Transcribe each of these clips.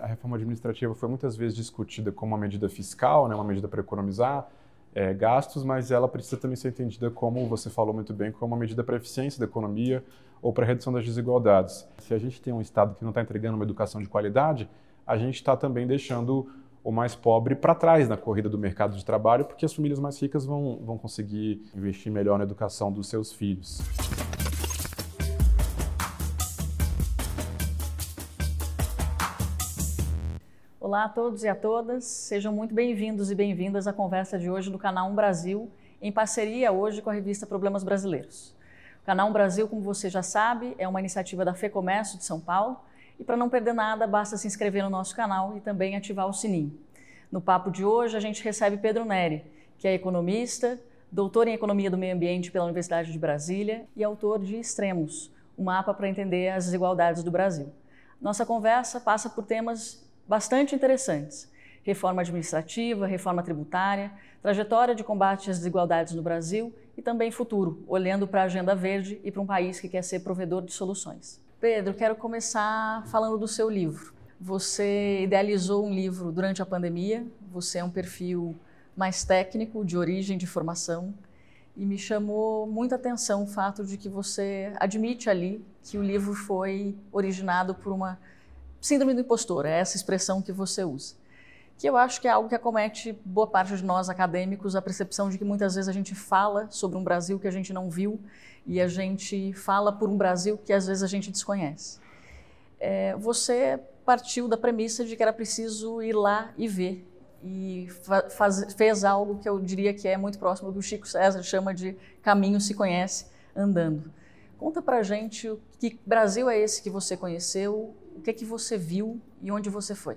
A reforma administrativa foi muitas vezes discutida como uma medida fiscal, né, uma medida para economizar é, gastos, mas ela precisa também ser entendida como você falou muito bem, como uma medida para eficiência da economia ou para redução das desigualdades. Se a gente tem um Estado que não está entregando uma educação de qualidade, a gente está também deixando o mais pobre para trás na corrida do mercado de trabalho, porque as famílias mais ricas vão, vão conseguir investir melhor na educação dos seus filhos. Olá a todos e a todas, sejam muito bem-vindos e bem-vindas à conversa de hoje do Canal 1 Brasil, em parceria hoje com a revista Problemas Brasileiros. O Canal 1 Brasil, como você já sabe, é uma iniciativa da FEComércio de São Paulo e para não perder nada, basta se inscrever no nosso canal e também ativar o sininho. No papo de hoje, a gente recebe Pedro Neri, que é economista, doutor em Economia do Meio Ambiente pela Universidade de Brasília e autor de Extremos, um mapa para entender as desigualdades do Brasil. Nossa conversa passa por temas bastante interessantes. Reforma administrativa, reforma tributária, trajetória de combate às desigualdades no Brasil e também futuro, olhando para a agenda verde e para um país que quer ser provedor de soluções. Pedro, quero começar falando do seu livro. Você idealizou um livro durante a pandemia, você é um perfil mais técnico, de origem, de formação, e me chamou muita atenção o fato de que você admite ali que o livro foi originado por uma síndrome do impostor, é essa expressão que você usa. Que eu acho que é algo que acomete boa parte de nós acadêmicos, a percepção de que muitas vezes a gente fala sobre um Brasil que a gente não viu e a gente fala por um Brasil que às vezes a gente desconhece. É, você partiu da premissa de que era preciso ir lá e ver e faz, fez algo que eu diria que é muito próximo do que o Chico César chama de caminho se conhece andando. Conta pra gente que Brasil é esse que você conheceu, que é que você viu e onde você foi.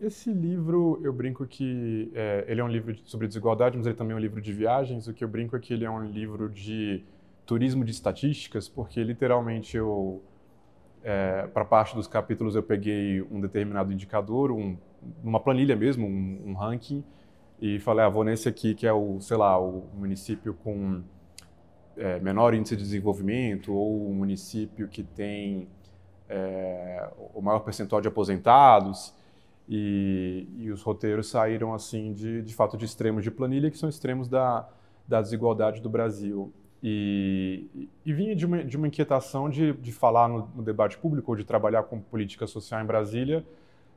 Esse livro, eu brinco que é, ele é um livro sobre desigualdade, mas ele também é um livro de viagens. O que eu brinco é que ele é um livro de turismo de estatísticas, porque literalmente eu, é, para parte dos capítulos, eu peguei um determinado indicador, um, uma planilha mesmo, um, um, ranking, e falei, ah, vou nesse aqui que é o, sei lá, o município com é, menor índice de desenvolvimento ou um município que tem é, o maior percentual de aposentados. E, e, os roteiros saíram assim de, de fato de extremos de planilha que são extremos da, da desigualdade do Brasil e, e vinha de uma, de uma inquietação de, de falar no, no, debate público ou de trabalhar com política social em Brasília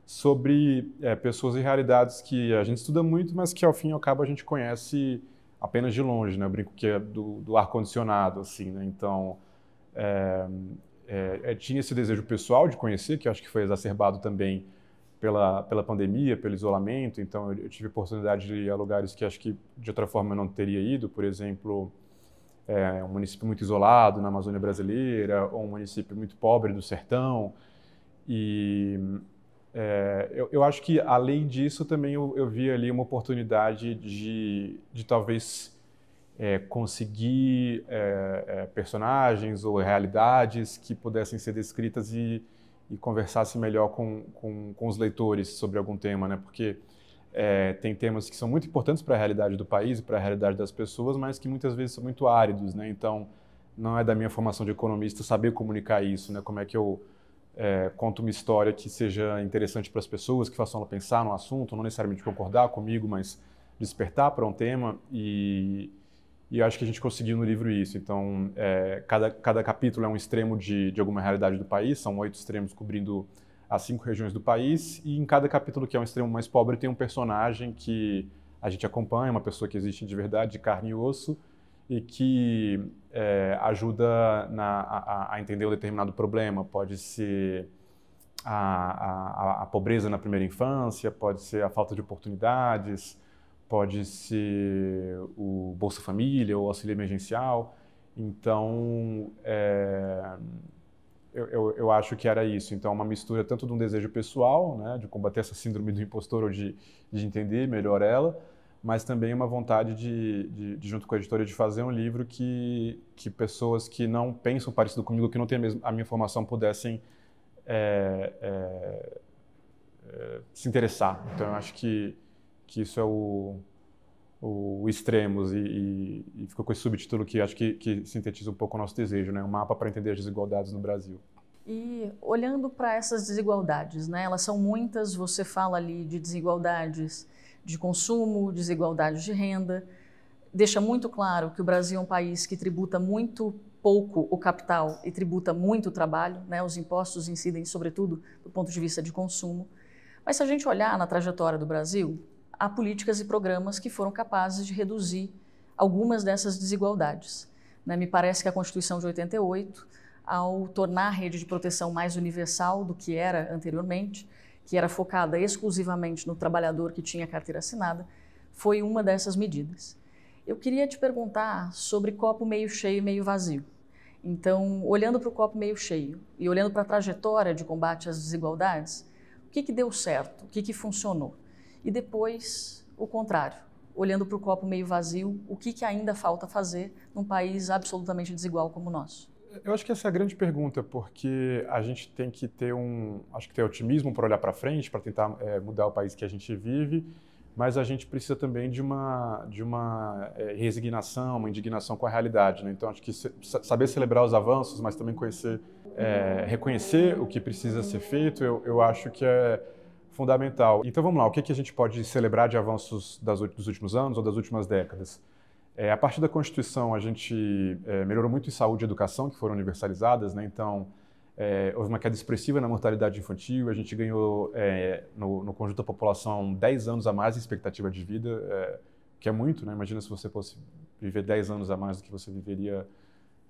sobre é, pessoas e realidades que a gente estuda muito mas que ao fim e ao cabo a gente conhece apenas de longe, né? Eu brinco que é do, do ar condicionado assim, né? Então é, é, é, tinha esse desejo pessoal de conhecer, que acho que foi exacerbado também pela, pela pandemia, pelo isolamento. Então, eu, eu tive oportunidade de ir a lugares que acho que de outra forma eu não teria ido, por exemplo, é, um município muito isolado na Amazônia brasileira, ou um município muito pobre do sertão. E é, eu, eu, acho que, além disso, também eu, eu vi ali uma oportunidade de, de talvez é, conseguir é, é, personagens ou realidades que pudessem ser descritas e, e conversasse melhor com, com, com, os leitores sobre algum tema, né? Porque é, tem temas que são muito importantes para a realidade do país e para a realidade das pessoas, mas que muitas vezes são muito áridos, né? Então, não é da minha formação de economista saber comunicar isso, né? Como é que eu é, conto uma história que seja interessante para as pessoas, que façam ela pensar no assunto, não necessariamente concordar comigo, mas despertar para um tema e e acho que a gente conseguiu no livro isso. Então, é, cada, cada capítulo é um extremo de, de alguma realidade do país, são oito extremos cobrindo as cinco regiões do país, e em cada capítulo que é um extremo mais pobre tem um personagem que a gente acompanha, uma pessoa que existe de verdade, de carne e osso, e que é, ajuda na, a, a, entender um determinado problema. Pode ser a, a, a pobreza na primeira infância, pode ser a falta de oportunidades, pode ser o Bolsa Família ou auxílio emergencial. Então, é, eu, eu, eu, acho que era isso. Então, uma mistura tanto de um desejo pessoal, né, de combater essa síndrome do impostor ou de, de entender melhor ela, mas também uma vontade de, de, de, junto com a editora, de fazer um livro que, que pessoas que não pensam parecido comigo, que não têm a minha formação, pudessem é, é, é, se interessar. Então, eu acho que que isso é o, o, extremos e, e, e, ficou com esse subtítulo que acho que, que, sintetiza um pouco o nosso desejo, né? Um mapa para entender as desigualdades no Brasil. E olhando para essas desigualdades, né, elas são muitas, você fala ali de desigualdades de consumo, desigualdades de renda, deixa muito claro que o Brasil é um país que tributa muito pouco o capital e tributa muito o trabalho, né? os impostos incidem sobretudo do ponto de vista de consumo. Mas se a gente olhar na trajetória do Brasil, há políticas e programas que foram capazes de reduzir algumas dessas desigualdades. Né? Me parece que a Constituição de 88, ao tornar a rede de proteção mais universal do que era anteriormente, que era focada exclusivamente no trabalhador que tinha carteira assinada, foi uma dessas medidas. Eu queria te perguntar sobre copo meio cheio e meio vazio. Então, olhando para o copo meio cheio e olhando para a trajetória de combate às desigualdades, o que, que deu certo? O que, que funcionou? E depois, o contrário, olhando para o copo meio vazio, o que, que ainda falta fazer num país absolutamente desigual como o nosso? Eu acho que essa é a grande pergunta, porque a gente tem que ter um, acho que ter otimismo para olhar para frente, para tentar é, mudar o país que a gente vive, mas a gente precisa também de uma de uma é, resignação, uma indignação com a realidade. Né? Então acho que se, saber celebrar os avanços, mas também conhecer, é, reconhecer o que precisa ser feito, eu, eu acho que é fundamental. Então vamos lá, o que, que a gente pode celebrar de avanços das, dos últimos anos ou das últimas décadas? É, a partir da Constituição, a gente é, melhorou muito em saúde e educação, que foram universalizadas, né? então é, houve uma queda expressiva na mortalidade infantil, a gente ganhou é, no, no, conjunto da população 10 anos a mais de expectativa de vida, é, que é muito, né? imagina se você fosse viver 10 anos a mais do que você viveria,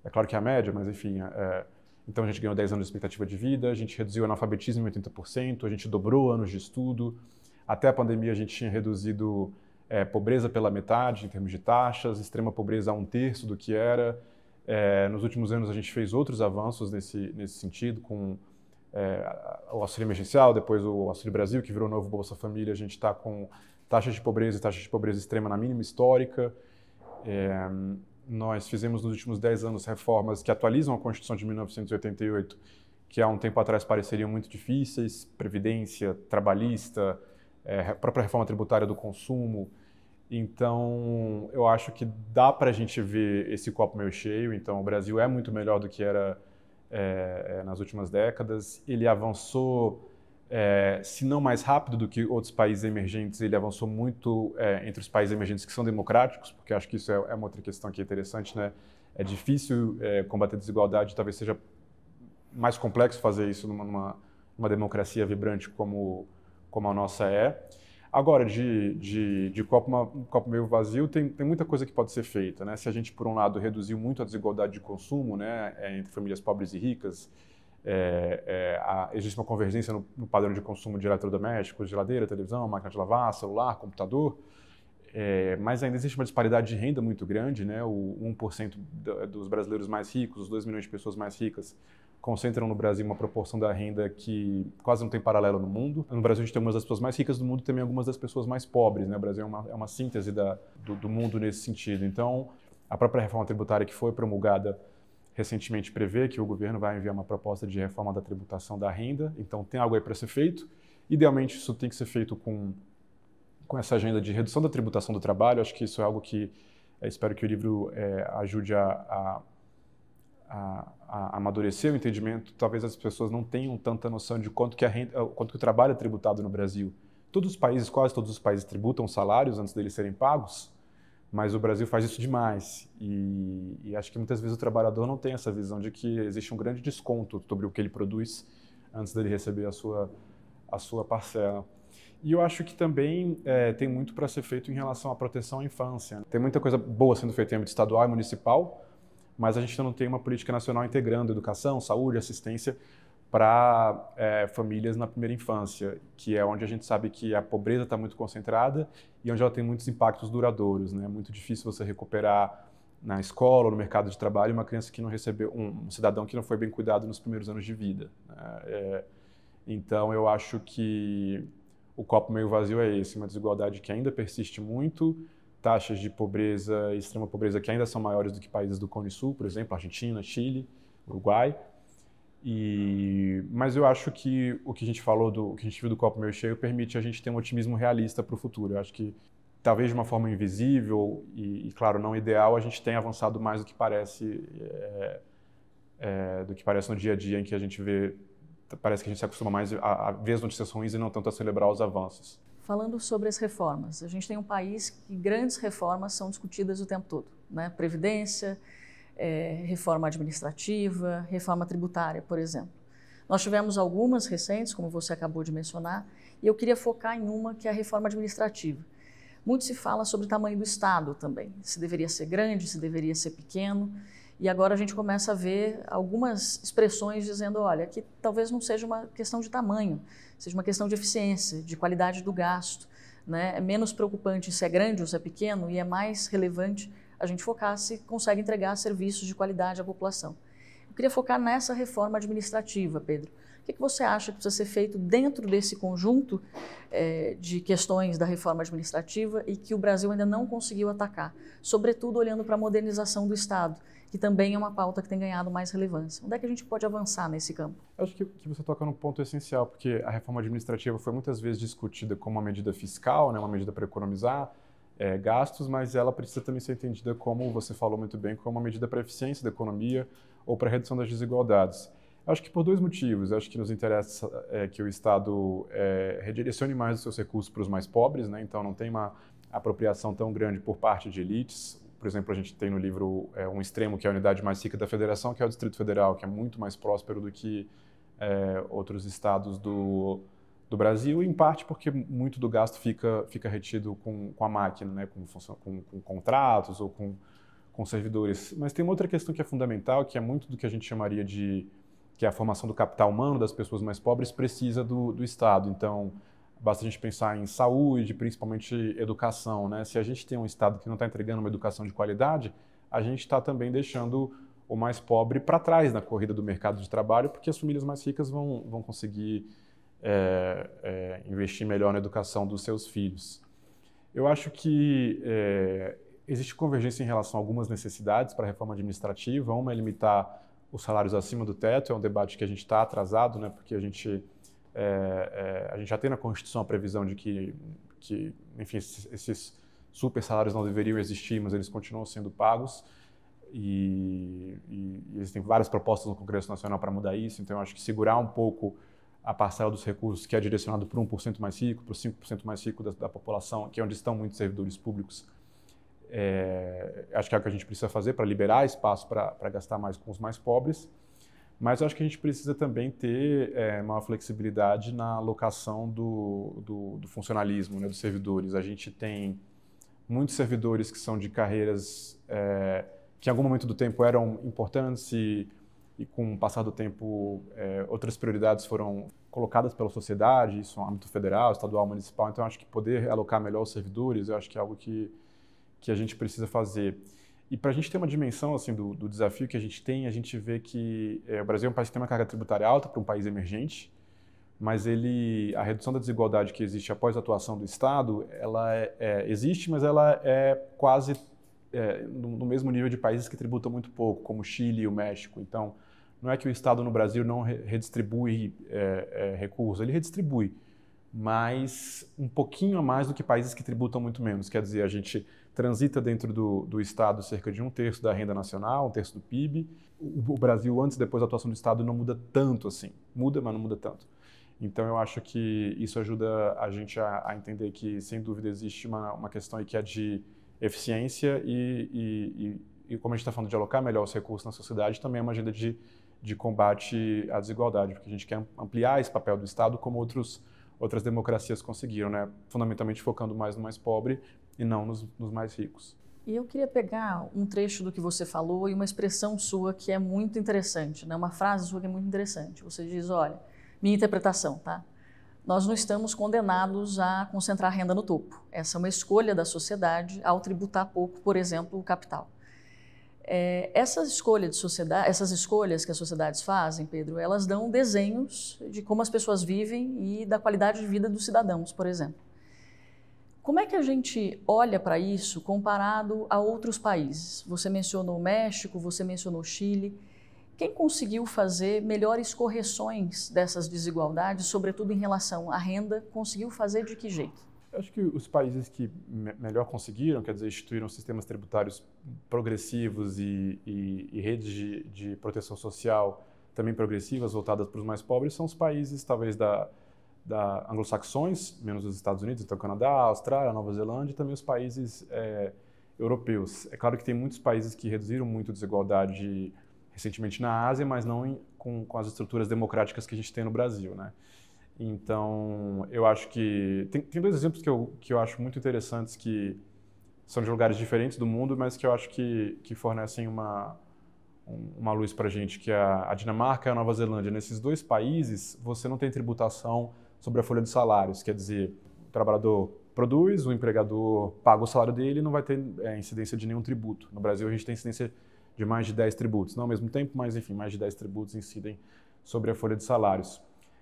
é claro que é a média, mas enfim, é, então a gente ganhou 10 anos de expectativa de vida, a gente reduziu o analfabetismo em 80%, a gente dobrou anos de estudo, até a pandemia a gente tinha reduzido é, pobreza pela metade em termos de taxas, extrema pobreza a um terço do que era. É, nos últimos anos a gente fez outros avanços nesse, nesse sentido, com é, o auxílio emergencial, depois o Auxílio Brasil, que virou novo Bolsa Família, a gente está com taxas de pobreza e taxas de pobreza extrema na mínima histórica. É, nós fizemos nos últimos 10 anos reformas que atualizam a Constituição de 1988, que há um tempo atrás pareceriam muito difíceis, previdência, trabalhista, é, a própria reforma tributária do consumo, então, eu acho que dá para a gente ver esse copo meio cheio. Então, o Brasil é muito melhor do que era é, é, nas últimas décadas. Ele avançou, é, se não mais rápido do que outros países emergentes, ele avançou muito é, entre os países emergentes que são democráticos, porque acho que isso é, é uma outra questão que é interessante, né? É difícil é, combater desigualdade, talvez seja mais complexo fazer isso numa, numa, democracia vibrante como, como a nossa é. Agora, de, de, de copo, uma, um copo meio vazio, tem, tem muita coisa que pode ser feita. Né? Se a gente, por um lado, reduziu muito a desigualdade de consumo né, é, entre famílias pobres e ricas, é, é, a, existe uma convergência no, no, padrão de consumo de eletrodomésticos, geladeira, televisão, máquina de lavar, celular, computador, é, mas ainda existe uma disparidade de renda muito grande. Né? O 1% dos brasileiros mais ricos, os 2 milhões de pessoas mais ricas, concentram no Brasil uma proporção da renda que quase não tem paralelo no mundo. No Brasil a gente tem algumas das pessoas mais ricas do mundo e também algumas das pessoas mais pobres. Né? O Brasil é uma, é uma síntese da, do, do, mundo nesse sentido. Então, a própria reforma tributária que foi promulgada recentemente prevê que o governo vai enviar uma proposta de reforma da tributação da renda. Então, tem algo aí para ser feito. Idealmente, isso tem que ser feito com, com essa agenda de redução da tributação do trabalho. Acho que isso é algo que é, espero que o livro é, ajude a, a a, a, amadurecer o entendimento, talvez as pessoas não tenham tanta noção de quanto que, a renda, quanto que o trabalho é tributado no Brasil. Todos os países, quase todos os países tributam salários antes deles serem pagos, mas o Brasil faz isso demais. E, e, acho que muitas vezes o trabalhador não tem essa visão de que existe um grande desconto sobre o que ele produz antes dele receber a sua, a sua parcela. E eu acho que também é, tem muito para ser feito em relação à proteção à infância. Tem muita coisa boa sendo feita em âmbito estadual e municipal, mas a gente não tem uma política nacional integrando educação, saúde, assistência para é, famílias na primeira infância, que é onde a gente sabe que a pobreza está muito concentrada e onde ela tem muitos impactos duradouros. Né? É muito difícil você recuperar na escola ou no mercado de trabalho uma criança que não recebeu, um, cidadão que não foi bem cuidado nos primeiros anos de vida. Né? É, então eu acho que o copo meio vazio é esse, uma desigualdade que ainda persiste muito, taxas de pobreza, extrema pobreza, que ainda são maiores do que países do Cone Sul, por exemplo, Argentina, Chile, Uruguai. E, mas eu acho que o que a gente falou, do, o que a gente viu do copo meio cheio, permite a gente ter um otimismo realista para o futuro. Eu acho que, talvez de uma forma invisível e, e, claro, não ideal, a gente tem avançado mais do que parece é, é, do que parece no dia a dia, em que a gente vê, parece que a gente se acostuma mais a, a ver as notícias ruins e não tanto a celebrar os avanços. Falando sobre as reformas, a gente tem um país que grandes reformas são discutidas o tempo todo, né? Previdência, é, reforma administrativa, reforma tributária, por exemplo. Nós tivemos algumas recentes, como você acabou de mencionar, e eu queria focar em uma que é a reforma administrativa. Muito se fala sobre o tamanho do Estado também, se deveria ser grande, se deveria ser pequeno. E agora a gente começa a ver algumas expressões dizendo, olha, que talvez não seja uma questão de tamanho, seja uma questão de eficiência, de qualidade do gasto. Né? É menos preocupante se é grande ou se é pequeno e é mais relevante a gente focar se consegue entregar serviços de qualidade à população. Eu queria focar nessa reforma administrativa, Pedro. O que, você acha que precisa ser feito dentro desse conjunto é, de questões da reforma administrativa e que o Brasil ainda não conseguiu atacar, sobretudo olhando para a modernização do Estado, que também é uma pauta que tem ganhado mais relevância. Onde é que a gente pode avançar nesse campo? Eu acho que, que você toca num ponto essencial, porque a reforma administrativa foi muitas vezes discutida como uma medida fiscal, né, uma medida para economizar é, gastos, mas ela precisa também ser entendida como, você falou muito bem, como uma medida para eficiência da economia ou para redução das desigualdades. Acho que por dois motivos. Acho que nos interessa é, que o Estado é, redirecione mais os seus recursos para os mais pobres, né? então não tem uma apropriação tão grande por parte de elites por exemplo, a gente tem no livro é, um extremo que é a unidade mais rica da federação, que é o Distrito Federal, que é muito mais próspero do que é, outros estados do, do Brasil, em parte porque muito do gasto fica, fica retido com, com a máquina, né, com, com, com contratos ou com, com servidores. Mas tem uma outra questão que é fundamental, que é muito do que a gente chamaria de que é a formação do capital humano das pessoas mais pobres precisa do, do Estado. Então, Basta a gente pensar em saúde, principalmente educação. Né? Se a gente tem um Estado que não está entregando uma educação de qualidade, a gente está também deixando o mais pobre para trás na corrida do mercado de trabalho, porque as famílias mais ricas vão, vão conseguir é, é, investir melhor na educação dos seus filhos. Eu acho que é, existe convergência em relação a algumas necessidades para a reforma administrativa. Uma é limitar os salários acima do teto, é um debate que a gente está atrasado, né, porque a gente é, é, a gente já tem na Constituição a previsão de que, que enfim, esses, super salários não deveriam existir, mas eles continuam sendo pagos. E, e, e existem várias propostas no Congresso Nacional para mudar isso, então eu acho que segurar um pouco a parcela dos recursos que é direcionado para o 1% mais rico, para o 5% mais rico da, da, população, que é onde estão muitos servidores públicos, é, acho que é o que a gente precisa fazer para liberar espaço para gastar mais com os mais pobres. Mas acho que a gente precisa também ter é, uma flexibilidade na alocação do, do, do funcionalismo, né, dos servidores. A gente tem muitos servidores que são de carreiras é, que em algum momento do tempo eram importantes e, e com o passar do tempo é, outras prioridades foram colocadas pela sociedade, isso no âmbito federal, estadual, municipal. Então, acho que poder alocar melhor os servidores, eu acho que é algo que, que a gente precisa fazer. E para a gente ter uma dimensão assim do, do, desafio que a gente tem, a gente vê que é, o Brasil é um país que tem uma carga tributária alta para um país emergente, mas ele, a redução da desigualdade que existe após a atuação do Estado, ela é, é, existe, mas ela é quase é, no, no, mesmo nível de países que tributam muito pouco, como o Chile e o México. Então, não é que o Estado no Brasil não redistribui é, é, recursos, ele redistribui, mas um pouquinho a mais do que países que tributam muito menos. Quer dizer, a gente transita dentro do, do Estado cerca de um terço da renda nacional, um terço do PIB. O, o Brasil, antes e depois da atuação do Estado, não muda tanto assim. Muda, mas não muda tanto. Então, eu acho que isso ajuda a gente a, a entender que, sem dúvida, existe uma, uma questão aí que é de eficiência e, e, e, e como a gente está falando de alocar melhor os recursos na sociedade, também é uma agenda de, de combate à desigualdade, porque a gente quer ampliar esse papel do Estado como outros outras democracias conseguiram, né? fundamentalmente focando mais no mais pobre e não nos, nos mais ricos. E eu queria pegar um trecho do que você falou e uma expressão sua que é muito interessante, né? uma frase sua que é muito interessante. Você diz, olha, minha interpretação, tá? Nós não estamos condenados a concentrar renda no topo. Essa é uma escolha da sociedade ao tributar pouco, por exemplo, o capital. É, essas escolhas de sociedade, essas escolhas que as sociedades fazem, Pedro, elas dão desenhos de como as pessoas vivem e da qualidade de vida dos cidadãos, por exemplo. Como é que a gente olha para isso comparado a outros países? Você mencionou o México, você mencionou o Chile. Quem conseguiu fazer melhores correções dessas desigualdades, sobretudo em relação à renda, conseguiu fazer de que jeito? Acho que os países que me melhor conseguiram, quer dizer, instituíram sistemas tributários progressivos e, e, e redes de, de, proteção social também progressivas, voltadas para os mais pobres, são os países, talvez, da, da anglo-saxões, menos os Estados Unidos, então Canadá, Austrália, Nova Zelândia, e também os países é, europeus. É claro que tem muitos países que reduziram muito a desigualdade recentemente na Ásia, mas não em, com, com as estruturas democráticas que a gente tem no Brasil, né? Então, eu acho que. Tem, tem, dois exemplos que eu, que eu acho muito interessantes que são de lugares diferentes do mundo, mas que eu acho que, que fornecem uma, uma luz para a gente, que é a Dinamarca e a Nova Zelândia. Nesses dois países, você não tem tributação sobre a folha de salários, quer dizer, o trabalhador produz, o empregador paga o salário dele e não vai ter é, incidência de nenhum tributo. No Brasil, a gente tem incidência de mais de 10 tributos, não ao mesmo tempo, mas enfim, mais de 10 tributos incidem sobre a folha de salários.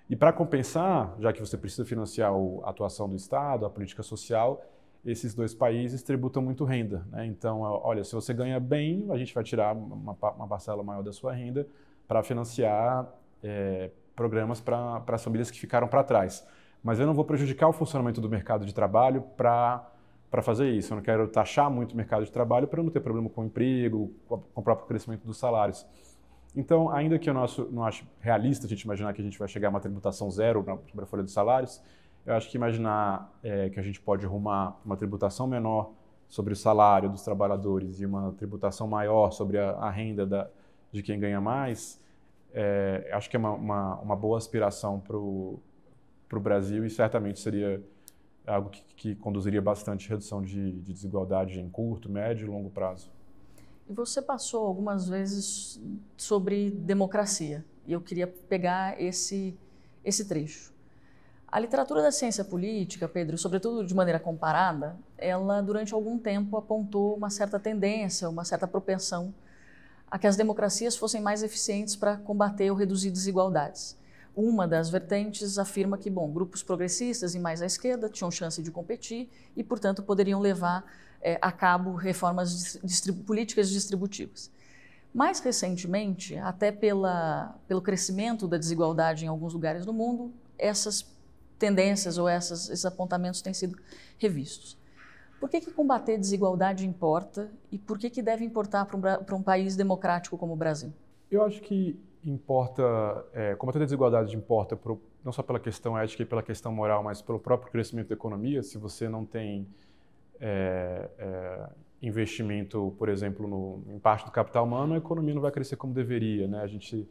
E para compensar, já que você precisa financiar a atuação do Estado, a política social, esses dois países tributam muito renda. Né? Então, olha, se você ganha bem, a gente vai tirar uma, uma parcela maior da sua renda para financiar é, programas para as famílias que ficaram para trás. Mas eu não vou prejudicar o funcionamento do mercado de trabalho para para fazer isso. Eu não quero taxar muito o mercado de trabalho para não ter problema com o emprego, com o próprio crescimento dos salários. Então, ainda que eu não acho, não acho realista a gente imaginar que a gente vai chegar a uma tributação zero sobre a folha de salários, eu acho que imaginar é, que a gente pode arrumar uma tributação menor sobre o salário dos trabalhadores e uma tributação maior sobre a, a renda da, de quem ganha mais, é, acho que é uma, uma, uma boa aspiração para o Brasil e certamente seria algo que, que conduziria bastante redução de, de desigualdade em curto, médio e longo prazo. Você passou algumas vezes sobre democracia, e eu queria pegar esse, esse trecho. A literatura da ciência política, Pedro, sobretudo de maneira comparada, ela durante algum tempo apontou uma certa tendência, uma certa propensão a que as democracias fossem mais eficientes para combater ou reduzir desigualdades. Uma das vertentes afirma que, bom, grupos progressistas e mais à esquerda tinham chance de competir e, portanto, poderiam levar é, a cabo reformas políticas distributivas. Mais recentemente, até pela, pelo crescimento da desigualdade em alguns lugares do mundo, essas tendências ou essas, esses apontamentos têm sido revistos. Por que, que combater desigualdade importa e por que, que deve importar para um, um país democrático como o Brasil? Eu acho que importa, é, combater a desigualdade importa pro, não só pela questão ética e pela questão moral, mas pelo próprio crescimento da economia. Se você não tem é, é, investimento, por exemplo, no, em parte do capital humano, a economia não vai crescer como deveria. Né? A gente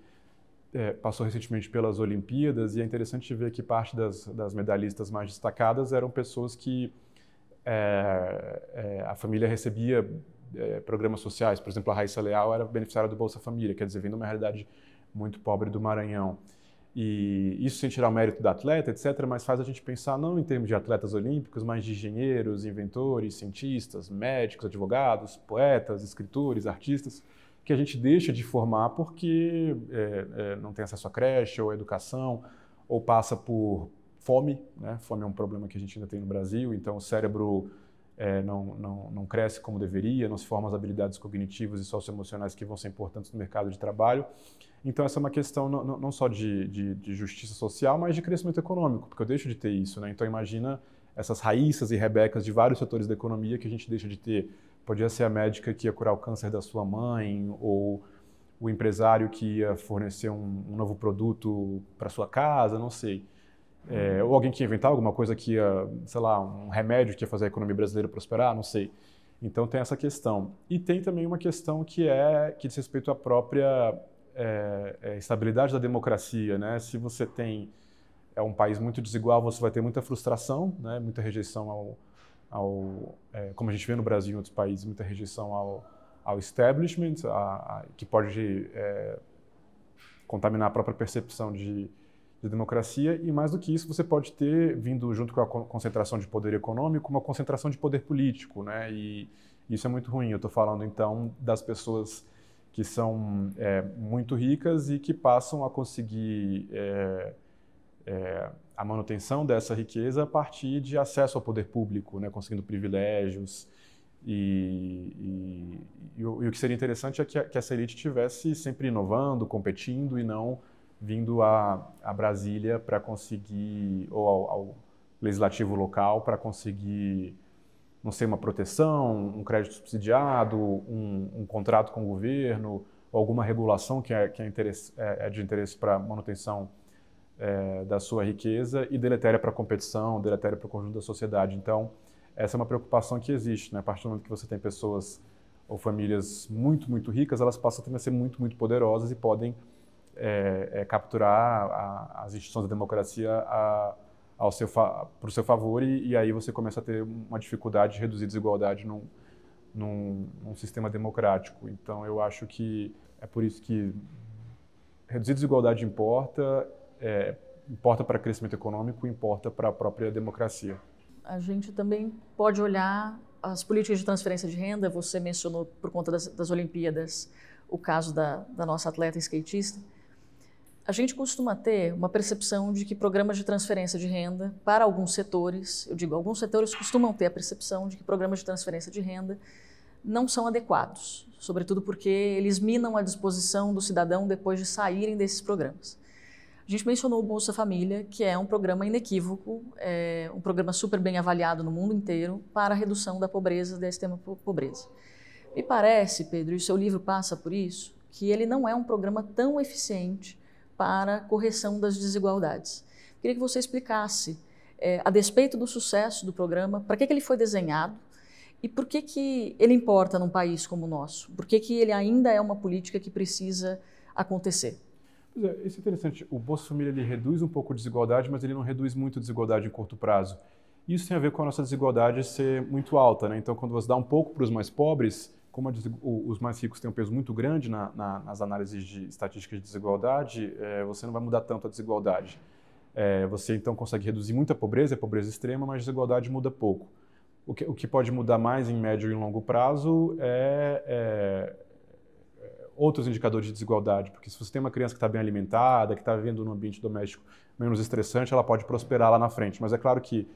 é, passou recentemente pelas Olimpíadas e é interessante ver que parte das, das medalhistas mais destacadas eram pessoas que é, é, a família recebia é, programas sociais. Por exemplo, a Raíssa Leal era beneficiária do Bolsa Família, quer dizer, vindo uma realidade muito pobre do Maranhão. E isso sem tirar o mérito do atleta, etc., mas faz a gente pensar não em termos de atletas olímpicos, mas de engenheiros, inventores, cientistas, médicos, advogados, poetas, escritores, artistas, que a gente deixa de formar porque é, é, não tem acesso à creche ou à educação, ou passa por fome. Né? Fome é um problema que a gente ainda tem no Brasil, então o cérebro é, não, não, não cresce como deveria, não se formam as habilidades cognitivas e socioemocionais que vão ser importantes no mercado de trabalho. Então, essa é uma questão não, não só de, de, de, justiça social, mas de crescimento econômico, porque eu deixo de ter isso. Né? Então, imagina essas raíças e rebecas de vários setores da economia que a gente deixa de ter. Podia ser a médica que ia curar o câncer da sua mãe, ou o empresário que ia fornecer um, um novo produto para sua casa, não sei. É, ou alguém que ia inventar alguma coisa que ia, sei lá, um remédio que ia fazer a economia brasileira prosperar, não sei. Então tem essa questão. E tem também uma questão que é que diz respeito à própria é, é, estabilidade da democracia, né? Se você tem é um país muito desigual, você vai ter muita frustração, né? Muita rejeição ao, ao é, como a gente vê no Brasil e em outros países, muita rejeição ao, ao establishment, a, a, que pode é, contaminar a própria percepção de de democracia e mais do que isso você pode ter vindo junto com a concentração de poder econômico uma concentração de poder político né e isso é muito ruim eu estou falando então das pessoas que são é, muito ricas e que passam a conseguir é, é, a manutenção dessa riqueza a partir de acesso ao poder público né conseguindo privilégios. E, e, e, o, e o, que seria interessante é que, a, que essa elite estivesse sempre inovando competindo e não vindo a, a Brasília para conseguir, ou ao, ao, legislativo local para conseguir, não sei, uma proteção, um crédito subsidiado, um, um contrato com o governo, alguma regulação que é, que é, interesse, é, é de interesse para manutenção é, da sua riqueza e deletéria para a competição, deletéria para o conjunto da sociedade. Então, essa é uma preocupação que existe. Né? A partir do momento que você tem pessoas ou famílias muito, muito ricas, elas passam a ser muito, muito poderosas e podem é, é, capturar a, as instituições da democracia a, ao seu para o seu favor e, e, aí você começa a ter uma dificuldade de reduzir desigualdade num, num, num, sistema democrático. Então eu acho que é por isso que reduzir desigualdade importa, é, importa para crescimento econômico, importa para a própria democracia a gente também pode olhar as políticas de transferência de renda. Você mencionou, por conta das, das Olimpíadas, o caso da, da nossa atleta skatista. A gente costuma ter uma percepção de que programas de transferência de renda, para alguns setores, eu digo, alguns setores costumam ter a percepção de que programas de transferência de renda não são adequados, sobretudo porque eles minam a disposição do cidadão depois de saírem desses programas. A gente mencionou o Bolsa Família, que é um programa inequívoco, é um programa super bem avaliado no mundo inteiro para a redução da pobreza, da extrema pobreza. Me parece, Pedro, e o seu livro passa por isso, que ele não é um programa tão eficiente para correção das desigualdades. Queria que você explicasse, é, a despeito do sucesso do programa, para que, que ele foi desenhado e por que, que ele importa num país como o nosso? Por que, que ele ainda é uma política que precisa acontecer? É, isso é interessante. O Bolsa Família ele reduz um pouco a desigualdade, mas ele não reduz muito a desigualdade em curto prazo. Isso tem a ver com a nossa desigualdade ser muito alta. Né? Então, quando você dá um pouco para os mais pobres, como os mais ricos têm um peso muito grande na, na, nas análises de estatísticas de desigualdade, é, você não vai mudar tanto a desigualdade. É, você então consegue reduzir muita pobreza, é pobreza extrema, mas a desigualdade muda pouco. O que, o que pode mudar mais em médio e longo prazo é, é outros indicadores de desigualdade, porque se você tem uma criança que está bem alimentada, que está vivendo num ambiente doméstico menos estressante, ela pode prosperar lá na frente. Mas é claro que,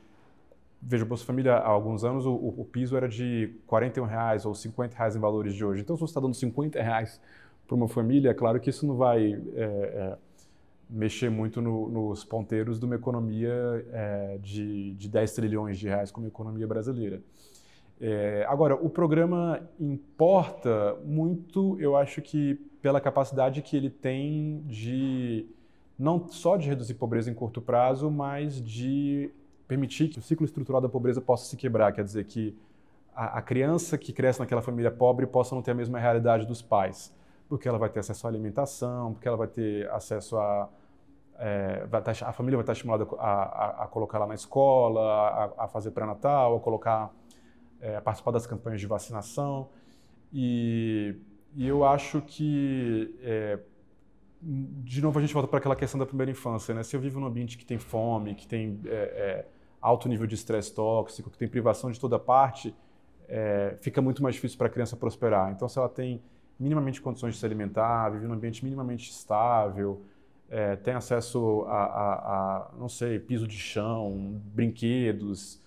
veja, o Bolsa Família há alguns anos o, o piso era de 41 reais ou 50 reais em valores de hoje. Então, se você está dando 50 reais para uma família, é claro que isso não vai é, é, mexer muito no, nos ponteiros de uma economia é, de, de 10 trilhões de reais como a economia brasileira. É, agora, o programa importa muito, eu acho que pela capacidade que ele tem de não só de reduzir pobreza em curto prazo, mas de permitir que o ciclo estrutural da pobreza possa se quebrar, quer dizer que a, a criança que cresce naquela família pobre possa não ter a mesma realidade dos pais, porque ela vai ter acesso à alimentação, porque ela vai ter acesso a é, estar, a família vai estar estimulada a, a, a colocar lá na escola, a, a fazer pré-natal, a colocar é, participar das campanhas de vacinação. E, e eu acho que, é, de novo, a gente volta para aquela questão da primeira infância. Né? Se eu vivo num ambiente que tem fome, que tem é, é alto nível de estresse tóxico, que tem privação de toda parte, é, fica muito mais difícil para a criança prosperar. Então, se ela tem minimamente condições de se alimentar, vive num ambiente minimamente estável, é, tem acesso a, a, a, não sei, piso de chão, brinquedos,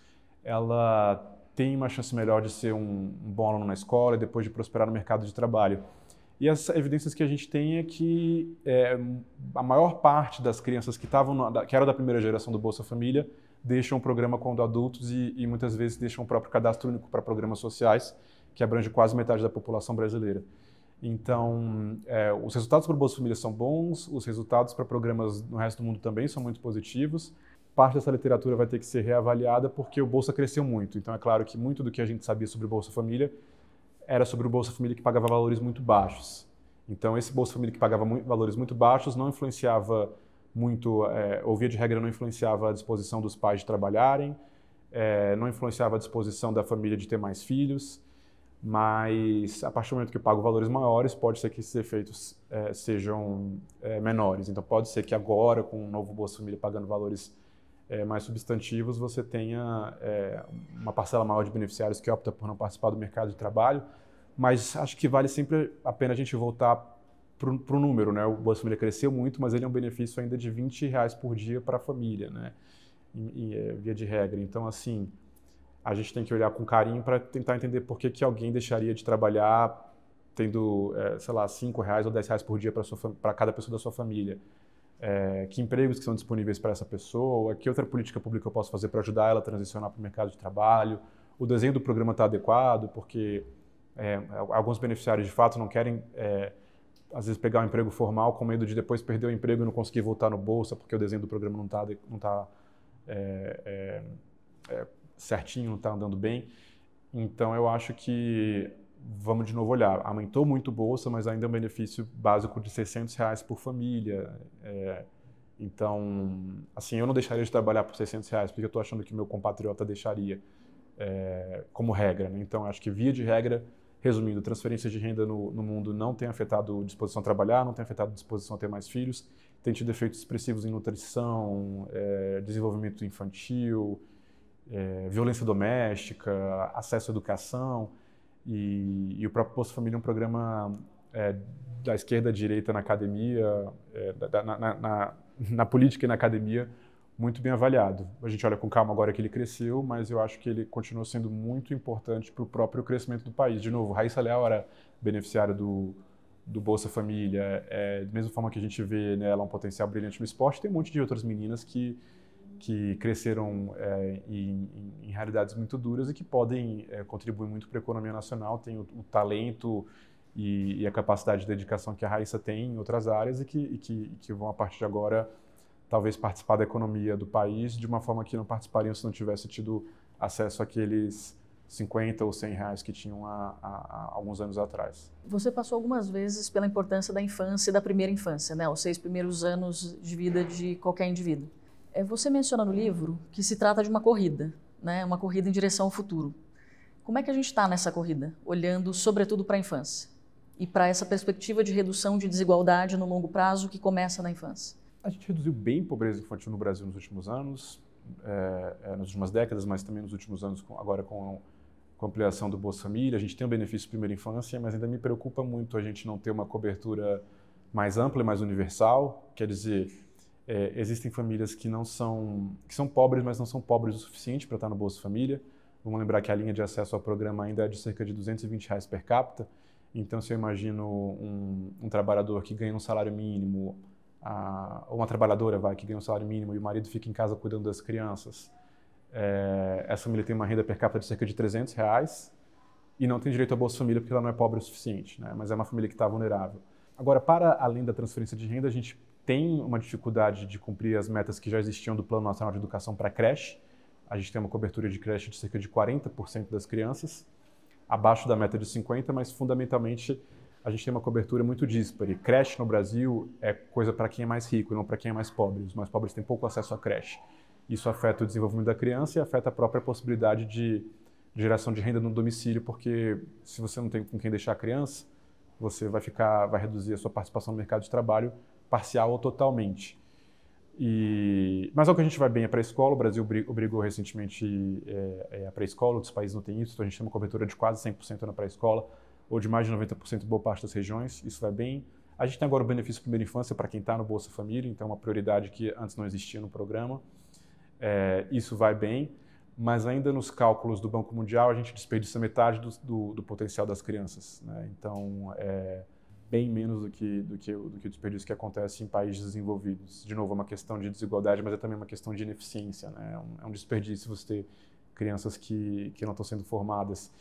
ela tem uma chance melhor de ser um, um bom aluno na escola e depois de prosperar no mercado de trabalho. E as evidências que a gente tem é que é, a maior parte das crianças que estavam que eram da primeira geração do Bolsa Família deixam o programa quando adultos e, e muitas vezes deixam o próprio cadastro único para programas sociais, que abrange quase metade da população brasileira. Então, é, os resultados para o Bolsa Família são bons, os resultados para programas no resto do mundo também são muito positivos parte dessa literatura vai ter que ser reavaliada porque o Bolsa cresceu muito. Então é claro que muito do que a gente sabia sobre o Bolsa Família era sobre o Bolsa Família que pagava valores muito baixos. Então esse Bolsa Família que pagava valores muito baixos não influenciava muito, é, ou via de regra não influenciava a disposição dos pais de trabalharem, é, não influenciava a disposição da família de ter mais filhos, mas a partir do momento que eu pago valores maiores, pode ser que esses efeitos é, sejam menores. Então pode ser que agora, com o novo Bolsa Família pagando valores mais substantivos, você tenha uma parcela maior de beneficiários que opta por não participar do mercado de trabalho, mas acho que vale sempre a pena a gente voltar para o número, né? O Bolsa Família cresceu muito, mas ele é um benefício ainda de 20 reais por dia para a família, né? Em, em, é, via de regra. Então, assim, a gente tem que olhar com carinho para tentar entender por que, que alguém deixaria de trabalhar tendo, é, sei lá, 5 reais ou 10 reais por dia para cada pessoa da sua família. É, que empregos que são disponíveis para essa pessoa, que outra política pública eu posso fazer para ajudar ela a transicionar para o mercado de trabalho, o desenho do programa está adequado, porque é, alguns beneficiários de fato não querem, é, às vezes, pegar um emprego formal com medo de depois perder o emprego e não conseguir voltar no bolsa, porque o desenho do programa não está não tá, é, é, é certinho, não está andando bem. Então, eu acho que vamos de novo olhar. Aumentou muito bolsa, mas ainda é um benefício básico de 600 reais por família. É, então, assim, eu não deixaria de trabalhar por 600 reais, porque eu estou achando que meu compatriota deixaria é, como regra. Né? Então, acho que via de regra, resumindo, transferências de renda no, no, mundo não tem afetado disposição a trabalhar, não tem afetado disposição a ter mais filhos, tem tido efeitos expressivos em nutrição, é, desenvolvimento infantil, é, violência doméstica, acesso à educação. E, e o próprio Bolsa Família é um programa é, da esquerda à direita na academia, é, da, na, na, na, política e na academia, muito bem avaliado. A gente olha com calma agora que ele cresceu, mas eu acho que ele continua sendo muito importante para o próprio crescimento do país. De novo, Raíssa Leal era beneficiária do, do Bolsa Família, é, da mesma forma que a gente vê nela um potencial brilhante no esporte, tem um monte de outras meninas que que cresceram é, em, em, realidades muito duras e que podem é, contribuir muito para a economia nacional, tem o, o talento e, e, a capacidade de dedicação que a Raíssa tem em outras áreas e que, e que, e que, vão, a partir de agora, talvez participar da economia do país de uma forma que não participariam se não tivesse tido acesso àqueles 50 ou 100 reais que tinham há, há, há, alguns anos atrás. Você passou algumas vezes pela importância da infância e da primeira infância, né? os seis primeiros anos de vida de qualquer indivíduo. É, você menciona no livro que se trata de uma corrida, né? uma corrida em direção ao futuro. Como é que a gente está nessa corrida, olhando sobretudo para a infância e para essa perspectiva de redução de desigualdade no longo prazo que começa na infância? A gente reduziu bem a pobreza infantil no Brasil nos últimos anos, é, é, nas últimas décadas, mas também nos últimos anos, com, agora com, com a ampliação do Bolsa Família. A gente tem o benefício de primeira infância, mas ainda me preocupa muito a gente não ter uma cobertura mais ampla e mais universal. Quer dizer, é, existem famílias que não são que são pobres, mas não são pobres o suficiente para estar no Bolsa Família. Vamos lembrar que a linha de acesso ao programa ainda é de cerca de 220 reais per capita. Então, se eu imagino um, um trabalhador que ganha um salário mínimo, a, uma trabalhadora vai que ganha um salário mínimo e o marido fica em casa cuidando das crianças, é, essa família tem uma renda per capita de cerca de 300 reais e não tem direito ao Bolsa Família porque ela não é pobre o suficiente, né? mas é uma família que está vulnerável. Agora, para além da transferência de renda, a gente tem uma dificuldade de cumprir as metas que já existiam do Plano Nacional de Educação para creche. A gente tem uma cobertura de creche de cerca de 40% das crianças, abaixo da meta de 50%, mas fundamentalmente a gente tem uma cobertura muito díspare. Creche no Brasil é coisa para quem é mais rico, não para quem é mais pobre. Os mais pobres têm pouco acesso à creche. Isso afeta o desenvolvimento da criança e afeta a própria possibilidade de geração de renda no domicílio, porque se você não tem com quem deixar a criança, você vai ficar, vai reduzir a sua participação no mercado de trabalho parcial ou totalmente. E, mas é o que a gente vai bem é para a escola. O Brasil obrigou recentemente é, é, a pré-escola, outros países não têm isso, então a gente tem uma cobertura de quase 100% na pré-escola, ou de mais de 90% em boa parte das regiões. Isso vai bem. A gente tem agora o benefício primeira infância para quem está no Bolsa Família, então é uma prioridade que antes não existia no programa. É, isso vai bem, mas ainda nos cálculos do Banco Mundial a gente desperdiça metade do, do, do potencial das crianças. Né? Então, é, bem menos do que, do que, do que o desperdício que acontece em países desenvolvidos. De novo, é uma questão de desigualdade, mas é também uma questão de ineficiência. Né? É, um, é um desperdício você ter crianças que, que não estão sendo formadas.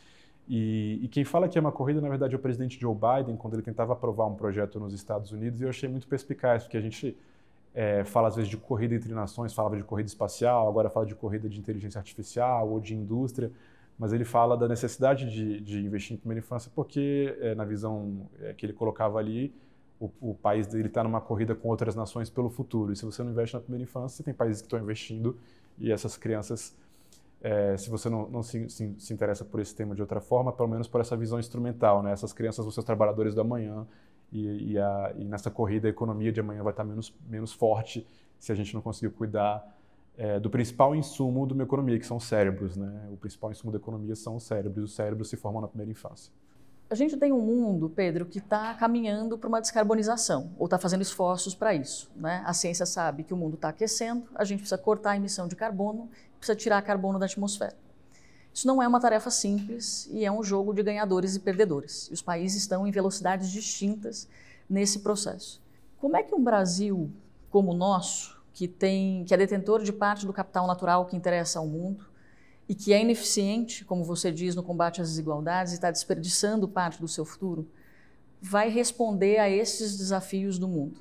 E, e, quem fala que é uma corrida, na verdade, é o presidente Joe Biden, quando ele tentava aprovar um projeto nos Estados Unidos, e eu achei muito perspicaz, porque a gente é, fala às vezes de corrida entre nações, falava de corrida espacial, agora fala de corrida de inteligência artificial ou de indústria mas ele fala da necessidade de, de investir em primeira infância porque, é, na visão é, que ele colocava ali, o, o país dele está numa corrida com outras nações pelo futuro. E se você não investe na primeira infância, tem países que estão investindo e essas crianças, é, se você não, não se, se, se, interessa por esse tema de outra forma, pelo menos por essa visão instrumental, né? Essas crianças vão ser os trabalhadores do amanhã e, e, a, e nessa corrida a economia de amanhã vai estar menos, menos forte se a gente não conseguir cuidar é, do principal insumo de uma economia, que são os cérebros. Né? O principal insumo da economia são os cérebros. Os cérebros se formam na primeira infância. A gente tem um mundo, Pedro, que está caminhando para uma descarbonização, ou está fazendo esforços para isso. Né? A ciência sabe que o mundo está aquecendo, a gente precisa cortar a emissão de carbono, precisa tirar carbono da atmosfera. Isso não é uma tarefa simples e é um jogo de ganhadores e perdedores. E os países estão em velocidades distintas nesse processo. Como é que um Brasil como o nosso, que, tem, que é detentor de parte do capital natural que interessa ao mundo e que é ineficiente, como você diz, no combate às desigualdades e está desperdiçando parte do seu futuro, vai responder a esses desafios do mundo.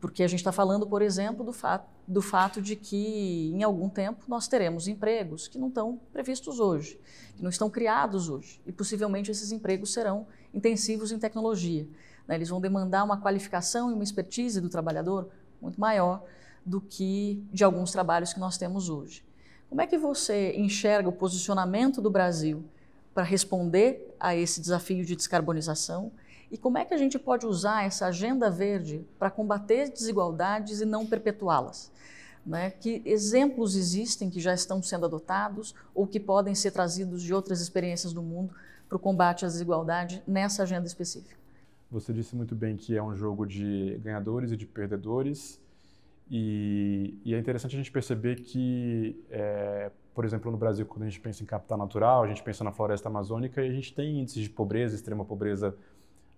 Porque a gente está falando, por exemplo, do fato, do fato de que em algum tempo nós teremos empregos que não estão previstos hoje, que não estão criados hoje. E possivelmente esses empregos serão intensivos em tecnologia. Né? Eles vão demandar uma qualificação e uma expertise do trabalhador muito maior do que de alguns trabalhos que nós temos hoje. Como é que você enxerga o posicionamento do Brasil para responder a esse desafio de descarbonização e como é que a gente pode usar essa agenda verde para combater desigualdades e não perpetuá-las? Né? Que exemplos existem que já estão sendo adotados ou que podem ser trazidos de outras experiências do mundo para o combate à desigualdade nessa agenda específica? Você disse muito bem que é um jogo de ganhadores e de perdedores. E, e é interessante a gente perceber que, é, por exemplo, no Brasil, quando a gente pensa em capital natural, a gente pensa na floresta amazônica e a gente tem índices de pobreza, extrema pobreza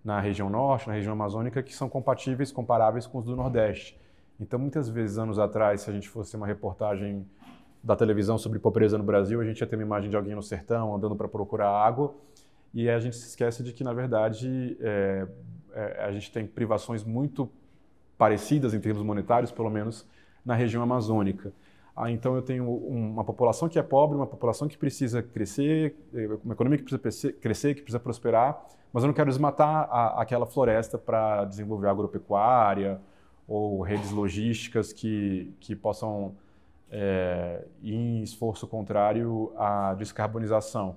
na região norte, na região amazônica, que são compatíveis, comparáveis com os do Nordeste. Então, muitas vezes, anos atrás, se a gente fosse uma reportagem da televisão sobre pobreza no Brasil, a gente ia ter uma imagem de alguém no sertão andando para procurar água, e a gente se esquece de que, na verdade, é, é, a gente tem privações muito parecidas em termos monetários, pelo menos na região amazônica. Ah, então eu tenho uma população que é pobre, uma população que precisa crescer, eh, uma economia que precisa crescer, que precisa prosperar, mas eu não quero desmatar a, aquela floresta para desenvolver agropecuária ou redes logísticas que, que possam é, ir em esforço contrário à descarbonização.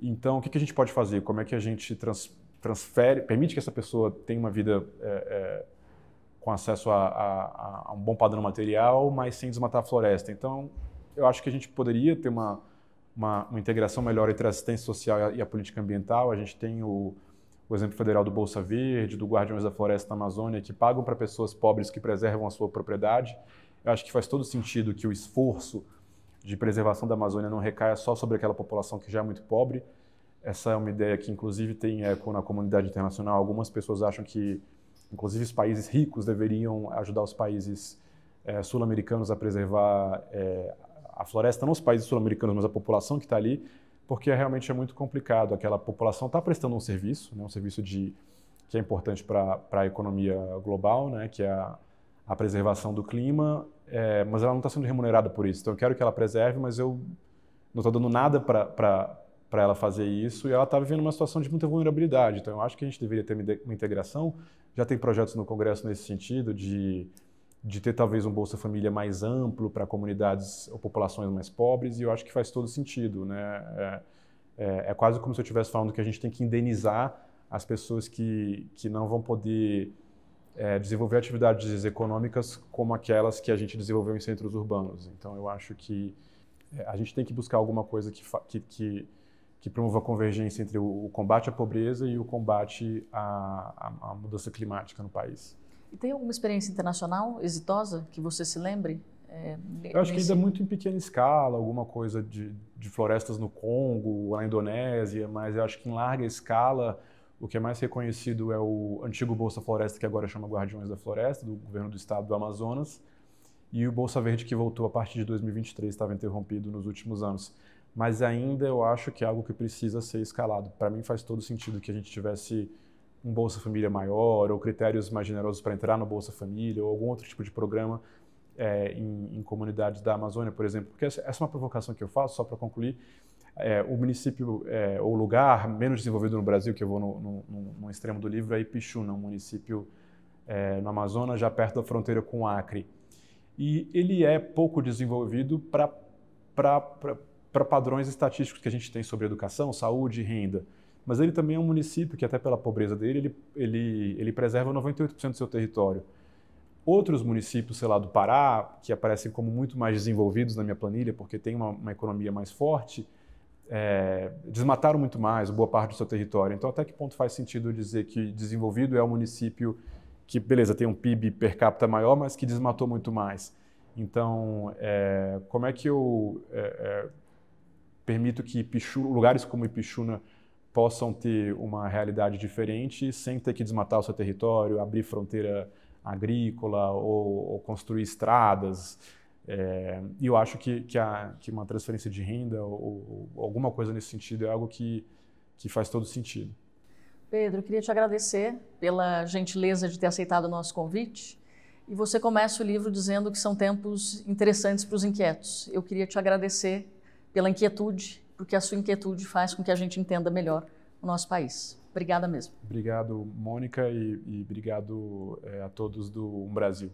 Então, o que, que a gente pode fazer? Como é que a gente trans, transfere, permite que essa pessoa tenha uma vida é, com acesso a, a, a, um bom padrão material, mas sem desmatar a floresta. Então, eu acho que a gente poderia ter uma, uma, uma integração melhor entre a assistência social e a, e a política ambiental. A gente tem o, o, exemplo federal do Bolsa Verde, do Guardiões da Floresta da Amazônia, que pagam para pessoas pobres que preservam a sua propriedade. Eu acho que faz todo sentido que o esforço de preservação da Amazônia não recaia só sobre aquela população que já é muito pobre. Essa é uma ideia que, inclusive, tem eco na comunidade internacional. Algumas pessoas acham que Inclusive, os países ricos deveriam ajudar os países é, sul-americanos a preservar é, a floresta, não os países sul-americanos, mas a população que está ali, porque realmente é muito complicado. Aquela população está prestando um serviço, né, um serviço de, que é importante para a economia global, né, que é a, a preservação do clima, é, mas ela não está sendo remunerada por isso. Então, eu quero que ela preserve, mas eu não estou dando nada para ela fazer isso e ela está vivendo uma situação de muita vulnerabilidade. Então, eu acho que a gente deveria ter uma integração já tem projetos no Congresso nesse sentido, de, de ter talvez um Bolsa Família mais amplo para comunidades ou populações mais pobres, e eu acho que faz todo sentido. Né? É, é, é quase como se eu estivesse falando que a gente tem que indenizar as pessoas que, que não vão poder é, desenvolver atividades econômicas como aquelas que a gente desenvolveu em centros urbanos. Então, eu acho que é, a gente tem que buscar alguma coisa que, que, que que promova a convergência entre o, combate à pobreza e o combate à, à, à, mudança climática no país. E tem alguma experiência internacional exitosa que você se lembre? É, Eu acho que ainda muito em pequena escala, alguma coisa de, de florestas no Congo, na Indonésia, mas eu acho que em larga escala o que é mais reconhecido é o antigo Bolsa Floresta, que agora chama Guardiões da Floresta, do governo do estado do Amazonas, e o Bolsa Verde, que voltou a partir de 2023, estava interrompido nos últimos anos mas ainda eu acho que é algo que precisa ser escalado. Para mim faz todo sentido que a gente tivesse um Bolsa Família maior, ou critérios mais generosos para entrar no Bolsa Família, ou algum outro tipo de programa é, em, em, comunidades da Amazônia, por exemplo. Porque essa é uma provocação que eu faço, só para concluir. É, o município, é, ou lugar menos desenvolvido no Brasil, que eu vou no, no, no extremo do livro, é Ipixuna, um município é, no Amazonas, já perto da fronteira com o Acre. E ele é pouco desenvolvido para para padrões estatísticos que a gente tem sobre educação, saúde e renda. Mas ele também é um município que, até pela pobreza dele, ele, ele, ele preserva 98% do seu território. Outros municípios, sei lá, do Pará, que aparecem como muito mais desenvolvidos na minha planilha, porque tem uma, uma economia mais forte, é, desmataram muito mais, boa parte do seu território. Então, até que ponto faz sentido dizer que desenvolvido é um município que, beleza, tem um PIB per capita maior, mas que desmatou muito mais? Então, é, como é que eu é, é permito que lugares como Ipixuna possam ter uma realidade diferente sem ter que desmatar o seu território, abrir fronteira agrícola ou, ou construir estradas. É, e eu acho que, que, a, que, uma transferência de renda ou, ou, alguma coisa nesse sentido é algo que, que faz todo sentido. Pedro, queria te agradecer pela gentileza de ter aceitado o nosso convite. E você começa o livro dizendo que são tempos interessantes para os inquietos. Eu queria te agradecer pela inquietude, porque a sua inquietude faz com que a gente entenda melhor o nosso país. Obrigada mesmo. Obrigado, Mônica, e, e obrigado é, a todos do Um Brasil.